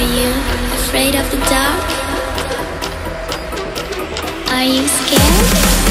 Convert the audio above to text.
Are you afraid of the dark? Are you scared?